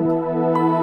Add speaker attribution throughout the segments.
Speaker 1: Música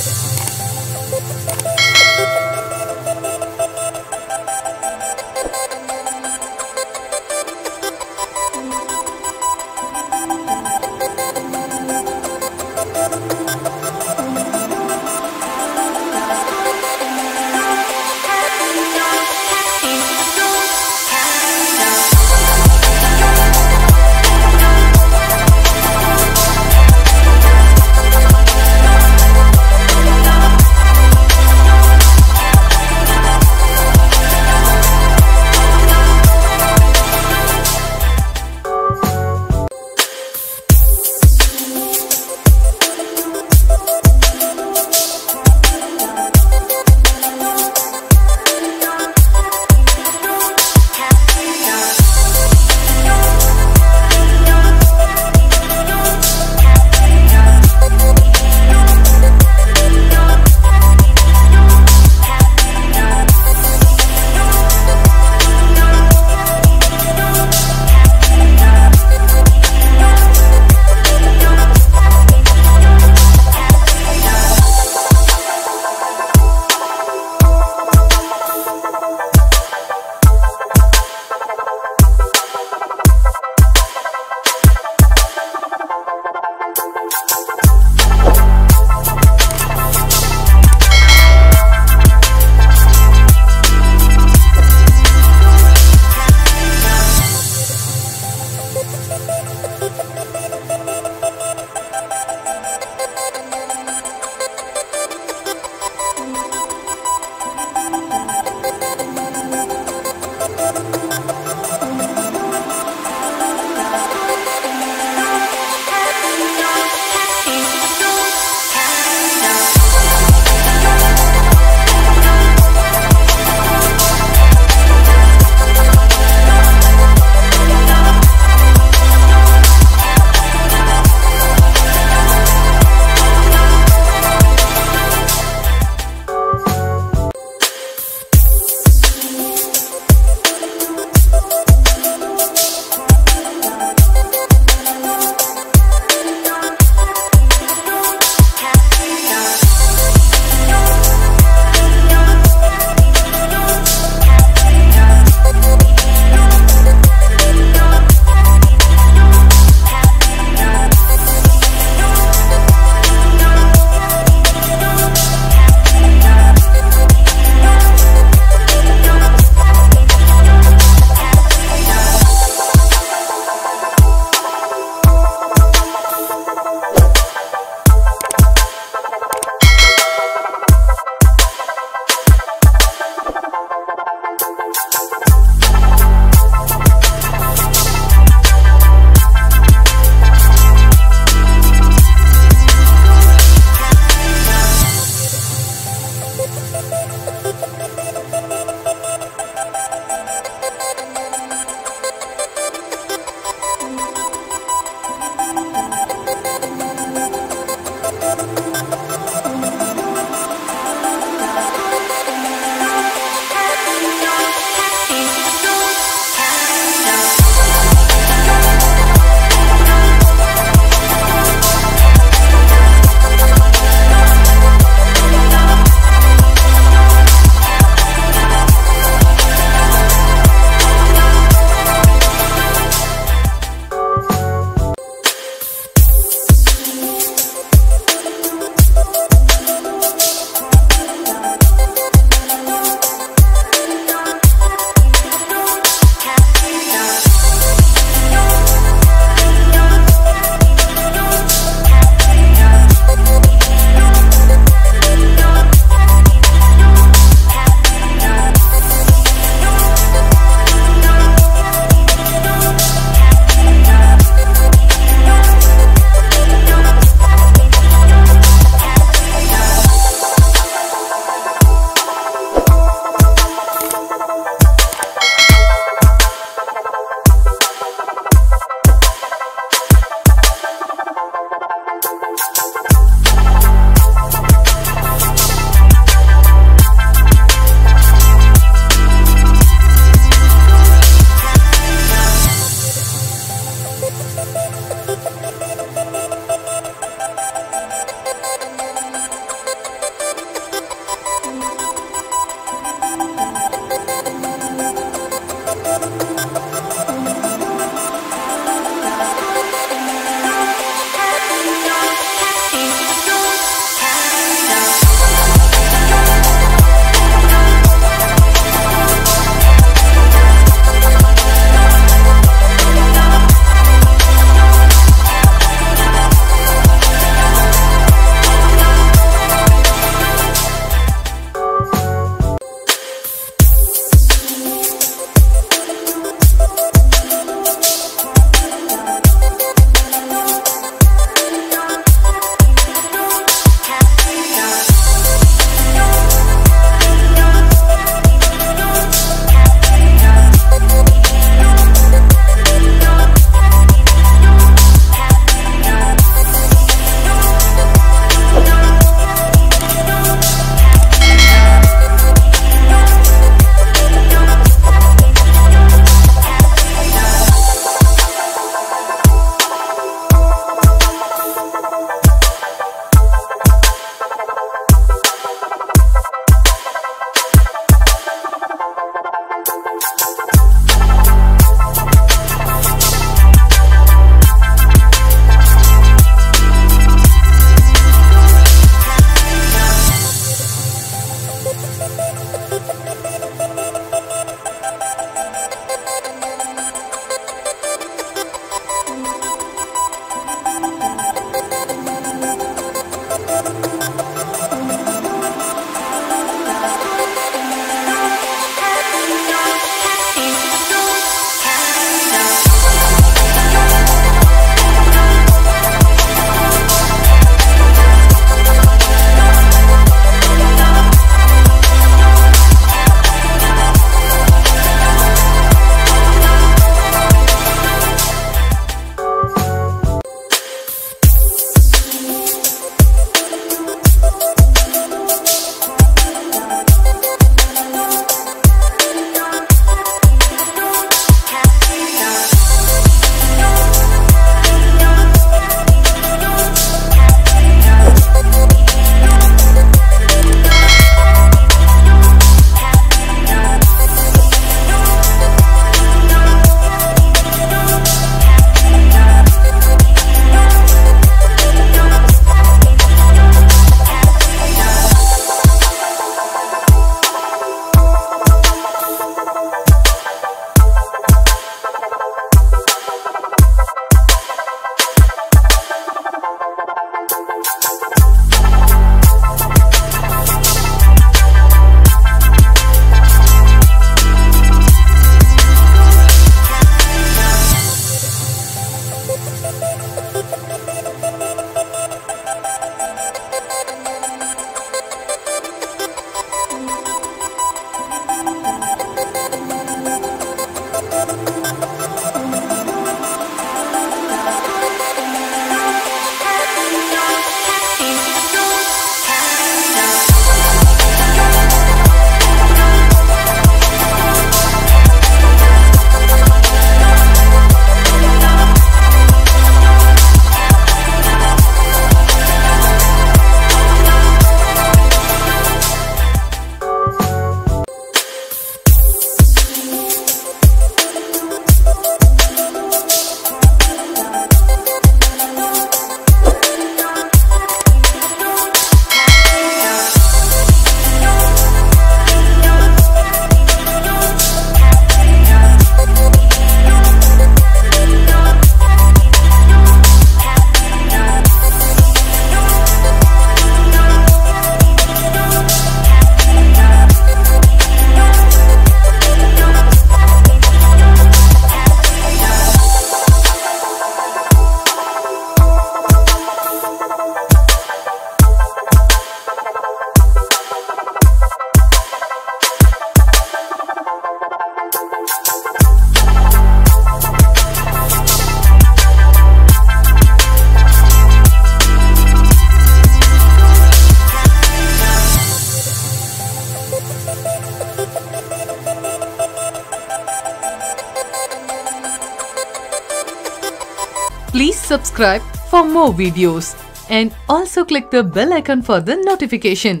Speaker 1: subscribe for more videos and also click the bell icon for the notification.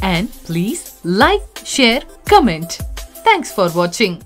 Speaker 1: And please like, share, comment. Thanks for watching.